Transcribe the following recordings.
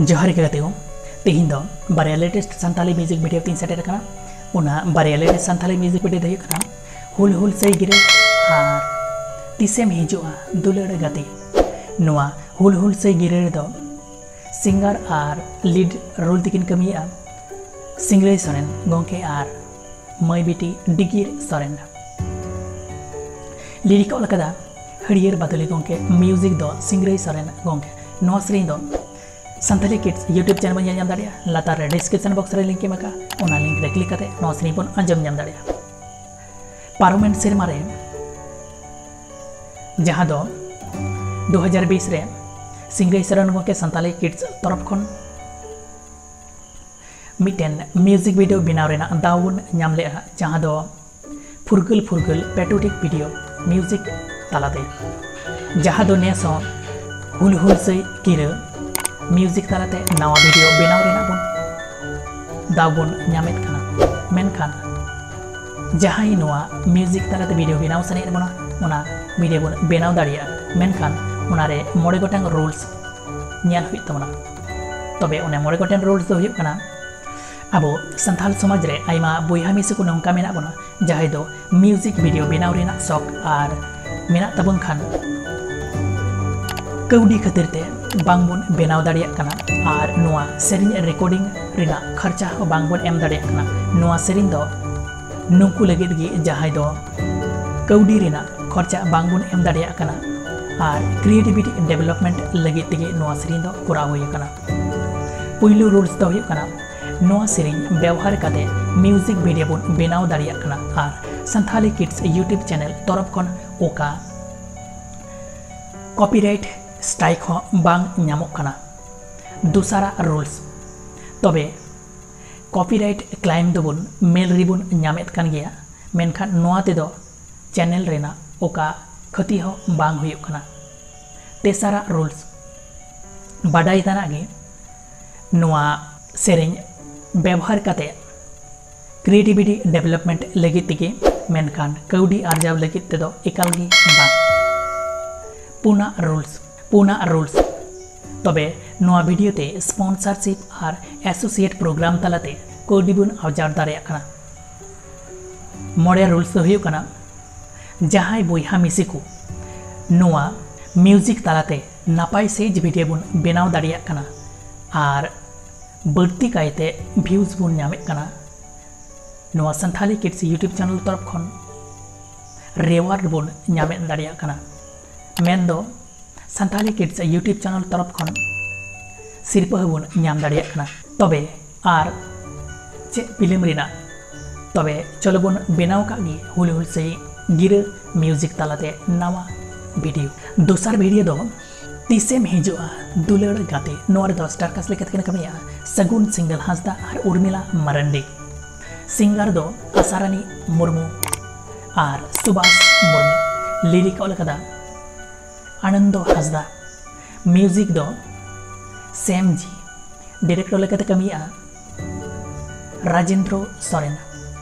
जोहार के गाते तेहन बारे लेटेस्ट सानी म्यूज़िक वीडियो तीन उना बारे लेटेस्ट सानी म्यूज़िक दो करना हुल हुल सही गिरे तीसेम हिजुआ दुलड़ गाते। हुल हुल सही गिरे सिंगर और लीड रोल तकिन कमिया सिंगरे सोरेन गोंके और मई बिटी डिगिर सोरेन लिरिक हरियर बदली गोंके म्यूज़िक सिंगरे सोरेन गोंके सानी किड्स यूट्यूब चैनल दाड़ा लातार डिस्क्रिप्शन बॉक्स रे लिंक ओना लिंक क्लिक करते। सेरें दाड़ा पारोमेंट सेरमा रे। जहाँ दो। 2020 रे। सिंगरे सरन गोंके सानी किड्स तरफ़ खन। मिटेन म्यूज़िक वीडियो बनाव नाम ले जहाँ दो। फुरगल फुरगल पेट्रोटिक वीडियो म्यूज़िक तलाते जहाँ दो हुल हुल से किरे ᱢᱤᱭᱩᱡᱤᱠ ᱛᱟᱞᱟᱛᱮ ᱱᱟᱣᱟ ᱵᱷᱤᱰᱤᱭᱳ ᱵᱮᱱᱟᱣ ᱨᱮᱱᱟᱜ ᱵᱚᱱ ᱫᱟᱣ ᱵᱚᱱ ᱧᱟᱢᱮᱫ ᱠᱟᱱᱟ ᱢᱮᱱᱠᱷᱟᱱ ᱡᱟᱦᱟᱸᱭ ᱱᱚᱣᱟ ᱢᱤᱭᱩᱡᱤᱠ ᱛᱟᱞᱟᱛᱮ ᱵᱷᱤᱰᱤᱭᱳ ᱵᱮᱱᱟᱣ ᱥᱟᱱᱟᱭᱮᱫ ᱵᱚᱱᱟ ᱚᱱᱟ ᱵᱷᱤᱰᱤᱭᱳ ᱵᱚᱱ ᱵᱮᱱᱟᱣ ᱫᱟᱲᱮᱭᱟᱜᱼᱟ ᱢᱮᱱᱠᱷᱟᱱ ᱚᱱᱟᱨᱮ ᱢᱚᱬᱮ ᱜᱚᱴᱟᱝ ᱨᱩᱞᱥ ᱧᱮᱞ ᱦᱩᱭᱩᱜ ᱛᱟᱵᱚᱱᱟ ᱛᱚᱵᱮ ᱚᱱᱟ ᱢᱚᱬᱮ ᱜᱚᱴᱟᱝ ᱨᱩᱞᱥ ᱫᱚ ᱦᱩᱭᱩᱜ ᱠᱟᱱᱟ ᱟᱵᱚ ᱥᱟᱱᱛᱟᱲ ᱥᱚᱢᱟᱡᱽ ᱨᱮ ᱟᱭᱢᱟ ᱵᱚᱭᱦᱟ ᱢᱤᱥᱤ ᱠᱚ ᱱᱚᱝᱠᱟ ᱢᱮᱱᱟᱜ ᱵᱚᱱᱟ ᱡᱟᱦᱟᱸᱭ ᱫᱚ ᱢᱤᱭᱩᱡᱤᱠ ᱵᱷᱤᱰᱤᱭᱳ ᱵᱮᱱᱟᱣ ᱨᱮᱱᱟᱜ ᱥᱚᱠ ᱟᱨ ᱢᱮᱱᱟᱜ ᱛᱟᱵᱚᱱ ᱠᱷᱟᱱ कौड़ी खातिर बन बनाव दा खर्चा बन दा से नुकू लगे जहाँ कौड़ी खर्चा बन दा डेवलपमेंट लगे तक से पैलो रूल्स तो से व्यवहार कर म्यूज़िक भिडियो बन बनाव दा यूट्यूब चैनल तरफ़ कॉपीराइट रूल्स दो बन स्ट्राइक बांग दूसरा रूल्स तबे कॉपीराइट क्लाइम दबन मेल रिबन मेनखान चैनल ओका क्षति बांग तेसारा रूल्स नोआ सेरें व्यवहार करते क्रिएटिविटी डेवलपमेंट लगे पुना रूल्स तबे नोआ वीडियो ते स्पॉन्सरशिप और एसोसिएट प्रोग्राम तलाते कौड़ी बन आजार दाड़ा मोड़े रूल्स जहाँ बहा मिसी को नोआ म्यूज़िक तालाते नपाय सेज वीडियो बन बनाव दाड़ा और बढ़ती कायते भिउज बन नामे सानी किड्स यूट्यूब चैनल तरफ़ खन रेवार्ड बन नामे सानी किड्स यूट्यूब चैनल तरफ़ खन सिरपा दाड़ा तबे और चे फ़िल्म तबे चलो बन बनाव का हुल हुल से गिर म्यूज़िक तालाते नवा वीडियो दोसर वीडियो दो तीसेम हिजुआ दुलड़ गाते स्टार कास्ट लेके कमिया सगुन सिंगल हासदा और उर्मिला मरंडी सिंगर दो आसारानी मुर्मू और सुभाष मुर्मू लिरिक आनंदो हासदा। म्यूज़िक दो। सेम जी। डायरेक्टर लेके कमिया। राजेंद्र सोरेन।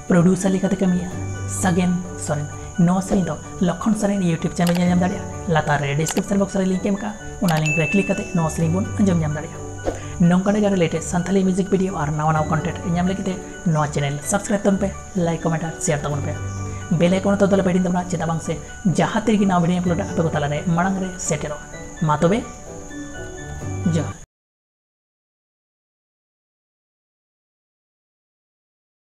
प्रोड्यूसर कमिया। सगेन सोरेन। नो सेरी लखन सरेन यूट्यूब चैनल नाम दाड़ा लातार description box link link click सेरी बन अंजम नाम दाड़ा नौका गा रिलेटेड सानी म्यूज़िक वीडियो और नवा नवा कंटेंट नाम लगे नो चैनल। सब्सक्राइब तब पे, लाइक, कमेंट और शेयर तब पे। বেলাইকনটা তাহলে বেড়িয়ে তোমরা ᱪᱮᱫᱟᱜ ᱵᱟᱝ ᱥᱮ ᱡᱟᱦᱟᱸ ᱛᱤᱨᱮᱜᱮ ᱱᱟᱣᱟ ᱵᱷᱤᱰᱭᱳ ᱟᱯᱞᱳᱰ ᱟᱯᱮ ᱠᱚ ᱛᱟᱞᱟᱨᱮ ᱢᱟᱲᱟᱝ ᱨᱮ ᱥᱮᱴᱮᱨᱚᱜᱼᱟ ᱢᱟ ᱛᱚᱵᱮ ᱡᱚᱦᱟᱨ